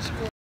school.